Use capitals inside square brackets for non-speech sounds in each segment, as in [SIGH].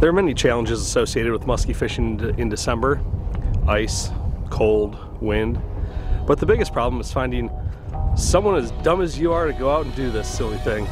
There are many challenges associated with muskie fishing in December. Ice, cold, wind. But the biggest problem is finding someone as dumb as you are to go out and do this silly thing.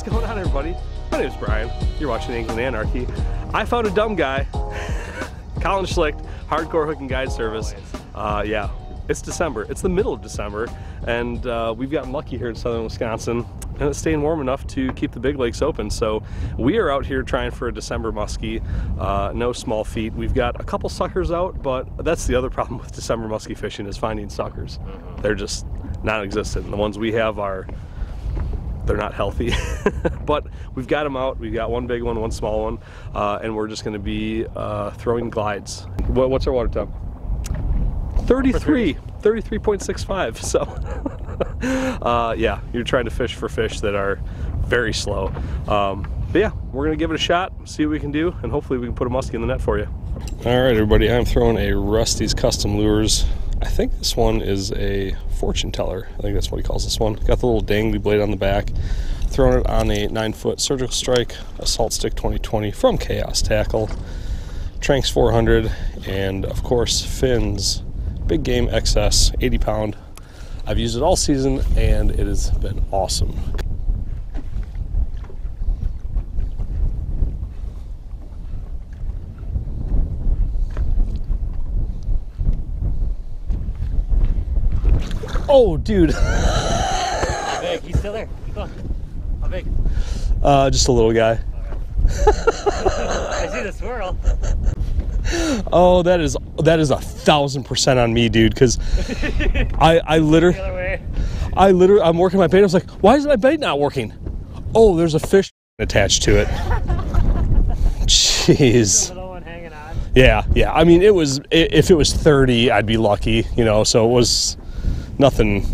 What's going on everybody? My name is Brian. You're watching Angling Anarchy. I found a dumb guy. [LAUGHS] Collin Schlicht, Hardcore Hookin Guide Service. Uh, yeah, it's December. It's the middle of December, and uh, we've gotten lucky here in southern Wisconsin, and it's staying warm enough to keep the big lakes open. So we are out here trying for a December muskie. Uh, no small feet. We've got a couple suckers out, but that's the other [LAUGHS] problem with December muskie fishing is finding suckers. They're just non-existent. The ones we have are they're not healthy [LAUGHS] but we've got them out. We've got one big one one small one uh, and we're just going to be uh, throwing glides. What, what's our water temp? 33 33.65 [LAUGHS] so uh, yeah you're trying to fish for fish that are very slow. Um, but yeah we're gonna give it a shot see what we can do and hopefully we can put a muskie in the net for you. All right everybody i'm throwing a rusty's custom lures I think this one is a fortune teller. I think that's what he calls this one. Got the little dangly blade on the back. Thrown it on a 9 foot surgical strike assault stick 2020 from Chaos Tackle. Tranx 400 and of course fins big game XS 80 pound. I've used it all season and it has been awesome. Oh, dude. How big? He's still there. Keep going. How big? Uh, just a little guy. I see the swirl. Oh, that is that is a thousand percent on me, dude. Because [LAUGHS] I I literally The other way. I literally I'm working my bait. I was like, why is my bait not working? Oh, there's a fish attached to it. Jeez. Little one hanging on. Yeah, yeah. I mean, it was if it was 30, I'd be lucky, you know. So it was nothing.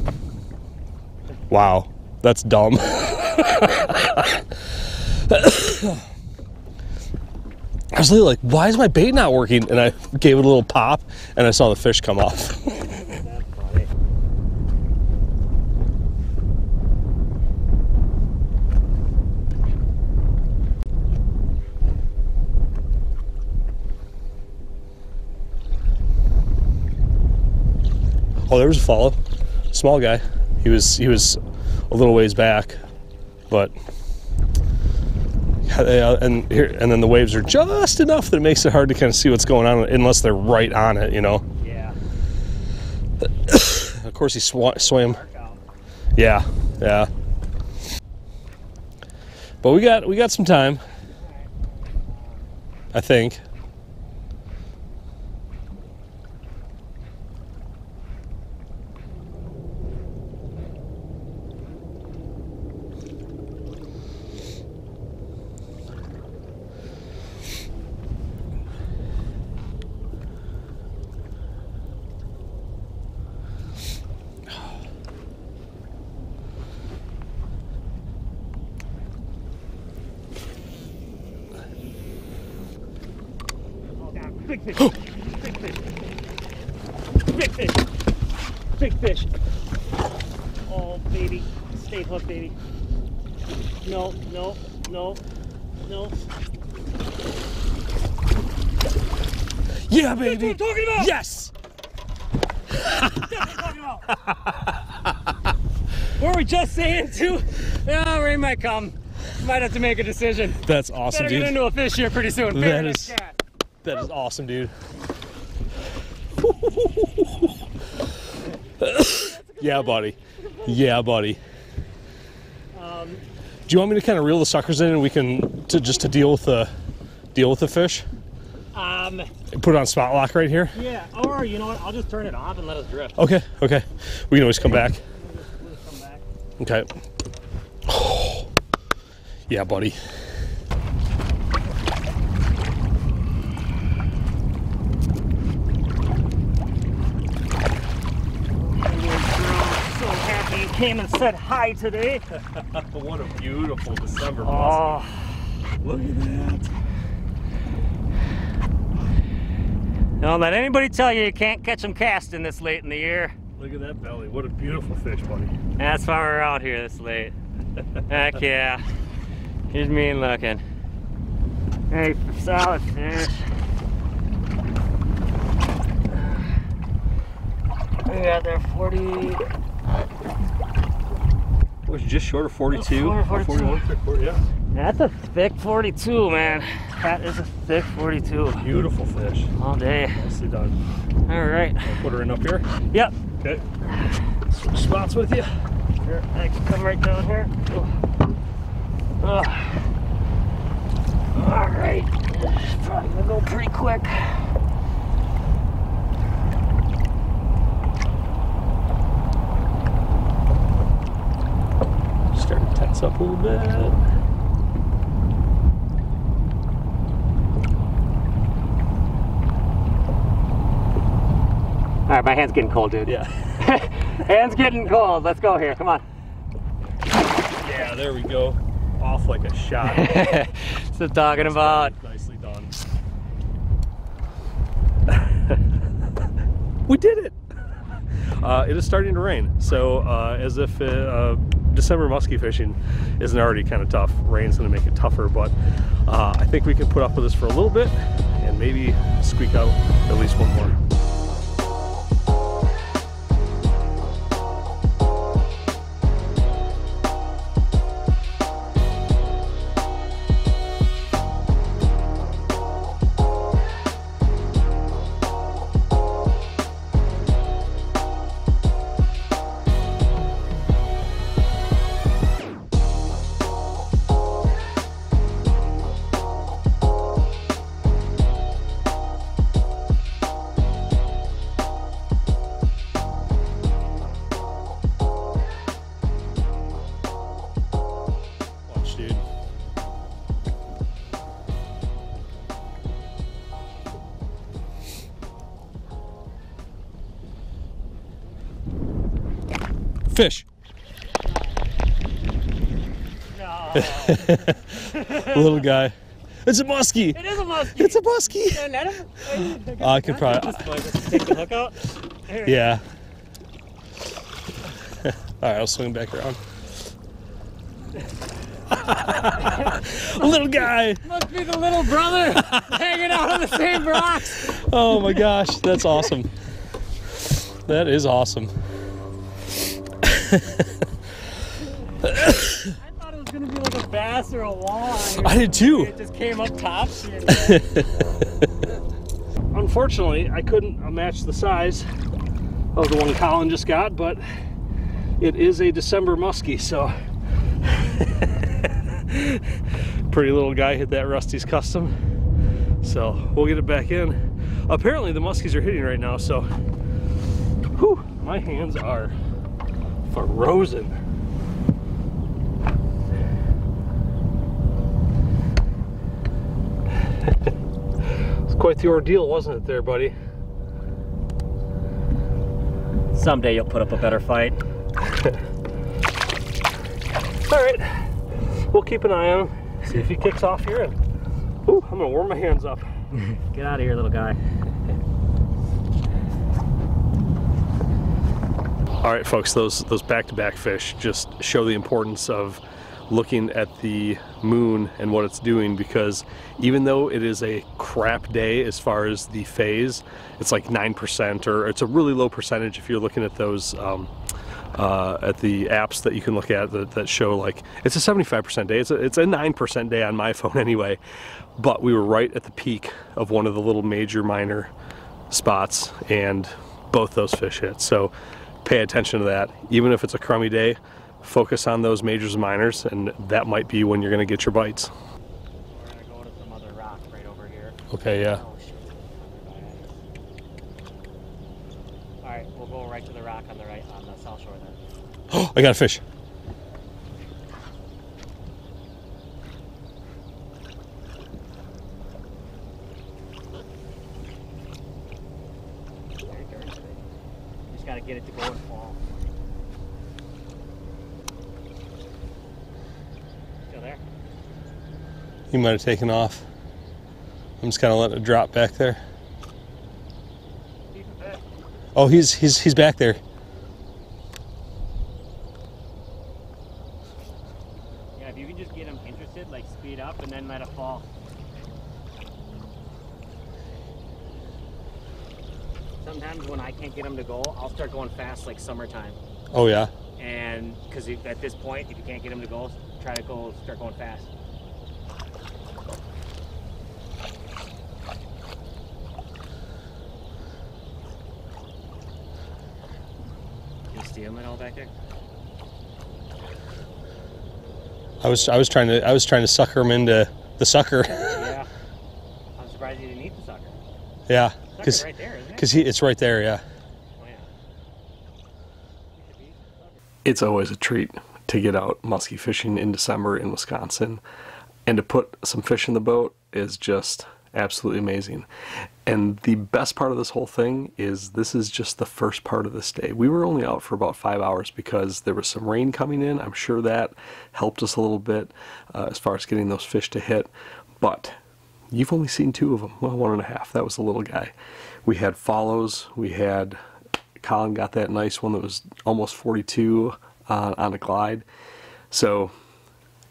Wow, that's dumb. [LAUGHS] I was like, why is my bait not working? And I gave it a little pop, and I saw the fish come off. [LAUGHS] Oh, there was a follow, small guy. He was he was a little ways back, but yeah, uh, and here and then the waves are just enough that it makes it hard to kind of see what's going on unless they're right on it, you know. Yeah. [COUGHS] Of course, he sw- swam. Yeah, yeah. But we got we got some time. I think. Big fish. Big fish. Big fish. Big fish. Oh, baby. Stay hooked, baby. No, no, no, no. Yeah, That's baby. what I'm talking about. Yes. That's what I'm talking about. Were we just saying too? Yeah, rain might come. Might have to make a decision. That's awesome, Better get into a fish here pretty soon. That is- cat. That is awesome, dude. yeah, buddy. Yeah, buddy. Um, Do you want me to kind of reel the suckers in and we can to just to deal with the deal with the fish? um, Put it on spot lock right here. yeah, or you know what? I'll just turn it off and let us drift. Okay, okay. We can always come back. We'll just come back. Okay. Yeah, buddy. And we're so happy came and said hi today. [LAUGHS] what a beautiful December Oh, Look at that. don't let anybody tell you you can't catch them casting this late in the year. Look at that belly. What a beautiful fish, buddy. That's why we're out here this late. Heck [LAUGHS] yeah. Here's me looking. Hey, solid fish. We got there 40. It was just short of 42. Short of 42. 41, 40, yeah. That's a thick 42, man. That is a thick 42. Beautiful fish. All day. Nicely done. All right. Put her in up here. Yep. Okay. Switch spots with you. Here, I can come right down here. Oh. All right. Probably gonna go pretty quick. Tense up a little bit. All right, my hand's getting cold, dude. Yeah. [LAUGHS] hand's getting cold. Let's go here. Come on. Yeah, there we go. Off like a shot. That's what I'm talking about. Nicely done. [LAUGHS] we did it! [LAUGHS] Uh, it is starting to rain, so uh, as if uh, uh, December muskie fishing isn't already kind of tough, rain's to make it tougher. But uh, I think we can put up with this for a little bit and maybe squeak out at least one more. Fish. No. [LAUGHS] Little guy. It's a muskie. it is a muskie. It's a muskie. Can I net him? I could probably. Just take the hook out. [LAUGHS] Yeah. [LAUGHS] All right, I'll swing back around. Little guy. Must be the little brother hanging out on the same rocks. Oh my gosh, that's awesome. That is awesome. I thought it was gonna be like a bass or a walleye. I did too. It just came up top. [LAUGHS] Unfortunately, I couldn't uh, match the size of the one Collin just got, but it is a December muskie, so [LAUGHS] pretty little guy hit that Rusty's custom. So we'll get it back in. Apparently the muskies are hitting right now, so whew, my hands are frozen. [LAUGHS] It's quite the ordeal, wasn't it there, buddy? Someday you'll put up a better fight. [LAUGHS] All right, we'll keep an eye on him, see if he kicks off here. And ooh, I'm gonna warm my hands up. [LAUGHS] Get out of here, little guy. All right, folks, those those back-to-back fish just show the importance of looking at the moon and what it's doing because even though it is a crap day as far as the phase, it's like 9% or it's a really low percentage if you're looking at those um, uh, at the apps that you can look at that, that show like it's a 75% day. It's a, it's a 9% day on my [LAUGHS] phone anyway, but we were right at the peak of one of the little major minor spots and both those fish hit. So pay attention to that. Even if it's a crummy day, focus on those majors and minors, and that might be when you're going to get your bites. We're gonna go to some other rock right over here. Okay, yeah. Oh. All right, we'll go right to the rock on the right on the south shore then. Oh, [GASPS] I got a fish. Very dirty today. Just gotta get it to go and fall. He might have taken off. I'm just kind of letting it drop back there. Oh, he's he's he's back there. Yeah, if you can just get them interested, like speed up and then let it fall. Sometimes when I can't get them to go, I'll start going fast like summertime. Oh yeah. And because at this point, if you can't get him to go, try to go start going fast. You see them at all back there? I was I was trying to I was trying to sucker him into the sucker. yeah. [LAUGHS] I'm surprised you didn't eat the sucker. yeah, Sucker's because right there, isn't it? because he it's right there. Yeah. Oh, yeah. It's always a treat to get out muskie fishing in December in Wisconsin, and to put some fish in the boat is just absolutely amazing. And the best part of this whole thing is this is just the first part of this day. We were only out for about five hours because there was some rain coming in. I'm sure that helped us a little bit uh, as far as getting those fish to hit. But you've only seen two of them. Well, one and a half. That was the little guy. We had follows. We had Collin got that nice one that was almost 42 uh, on a glide. So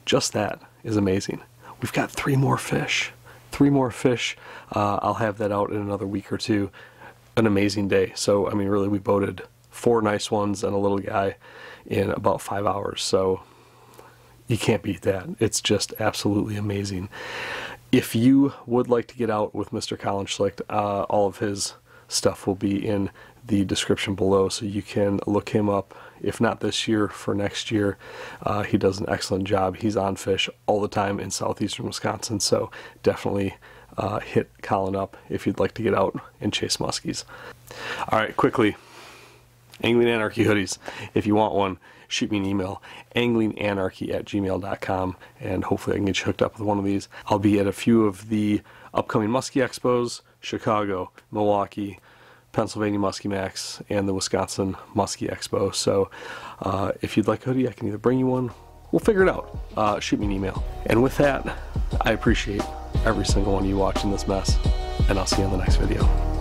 just that is amazing. We've got three more fish. Three more fish. Uh, I'll have that out in another week or two. An amazing day. So, I mean, really, we boated four nice ones and a little guy in about five hours. So, you can't beat that. It's just absolutely amazing. If you would like to get out with Mr. Collin Schlicht, uh, all of his stuff will be in the description below so you can look him up if not this year for next year. Uh, he does an excellent job. He's on fish all the time in southeastern wisconsin so definitely uh, hit collin up if you'd like to get out and chase muskies. All right quickly angling anarchy hoodies. If you want one shoot me an email anglinganarchy at gmail.com and hopefully i can get you hooked up with one of these. I'll be at a few of the upcoming muskie expos chicago milwaukee Pennsylvania Muskie Max and the Wisconsin Muskie Expo. So uh, if you'd like a hoodie, I can either bring you one. We'll figure it out. Uh, shoot me an email. And with that, I appreciate every single one of you watching this mess, and I'll see you in the next video.